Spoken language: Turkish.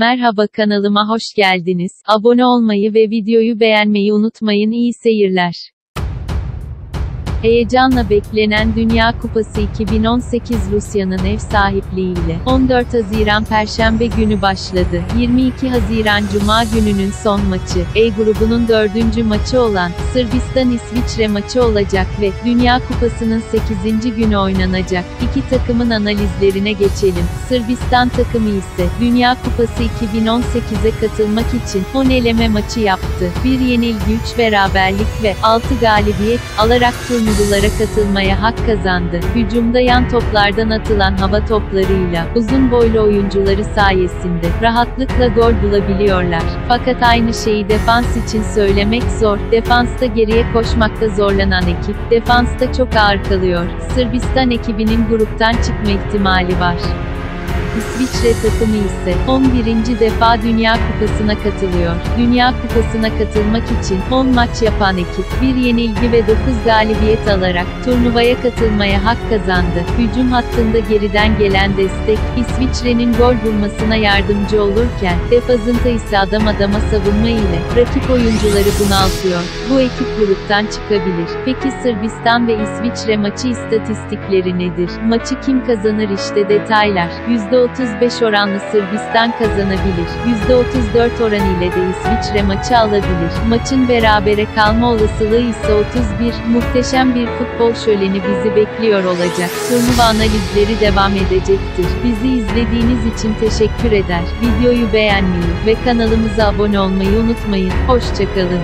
Merhaba kanalıma hoş geldiniz. Abone olmayı ve videoyu beğenmeyi unutmayın. İyi seyirler. Heyecanla beklenen Dünya Kupası 2018 Rusya'nın ev sahipliğiyle 14 Haziran Perşembe günü başladı. 22 Haziran Cuma gününün son maçı, E grubunun dördüncü maçı olan Sırbistan-İsviçre maçı olacak ve Dünya Kupası'nın 8. günü oynanacak. İki takımın analizlerine geçelim. Sırbistan takımı ise Dünya Kupası 2018'e katılmak için 10 eleme maçı yaptı. Bir yenilgi 3 beraberlik ve 6 galibiyet alarak turnuva turnuvalara katılmaya hak kazandı. Hücumda yan toplardan atılan hava toplarıyla, uzun boylu oyuncuları sayesinde, rahatlıkla gol bulabiliyorlar. Fakat aynı şeyi defans için söylemek zor. Defansta geriye koşmakta zorlanan ekip, defansta çok ağır kalıyor. Sırbistan ekibinin gruptan çıkma ihtimali var. İsviçre takımı ise 11. defa Dünya Kupası'na katılıyor. Dünya Kupası'na katılmak için 10 maç yapan ekip, bir yenilgi ve 9 galibiyet alarak turnuvaya katılmaya hak kazandı. Hücum hattında geriden gelen destek, İsviçre'nin gol bulmasına yardımcı olurken, defazında ise adam adama savunma ile rakip oyuncuları bunaltıyor. Bu ekip gruptan çıkabilir. Peki Sırbistan ve İsviçre maçı istatistikleri nedir? Maçı kim kazanır işte detaylar. %30 %35 oranlı Sırbistan kazanabilir. %34 oran ile de İsviçre maçı alabilir. Maçın berabere kalma olasılığı ise 31. Muhteşem bir futbol şöleni bizi bekliyor olacak. Turnuva analizleri devam edecektir. Bizi izlediğiniz için teşekkür eder. Videoyu beğenmeyi ve kanalımıza abone olmayı unutmayın. Hoşçakalın.